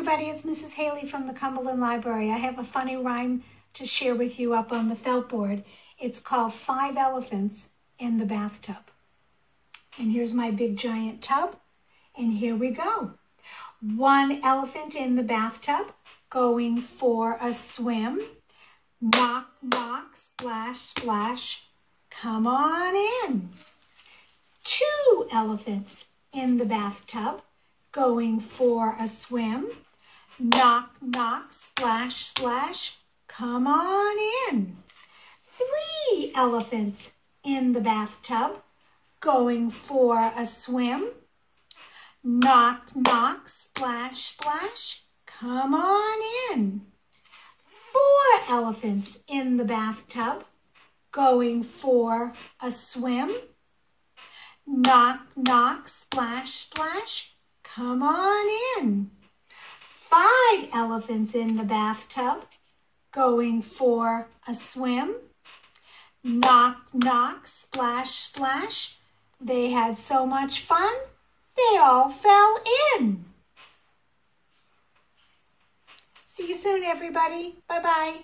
everybody, it's Mrs. Haley from the Cumberland Library. I have a funny rhyme to share with you up on the felt board. It's called Five Elephants in the Bathtub. And here's my big giant tub, and here we go. One elephant in the bathtub, going for a swim. Knock, knock, splash, splash, come on in. Two elephants in the bathtub, going for a swim. Knock, knock, splash, splash, come on in. Three elephants in the bathtub, going for a swim. Knock, knock, splash, splash, come on in. Four elephants in the bathtub, going for a swim. Knock, knock, splash, splash, Come on in. Elephants in the bathtub going for a swim. Knock, knock, splash, splash. They had so much fun, they all fell in. See you soon, everybody. Bye-bye.